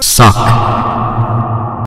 Suck.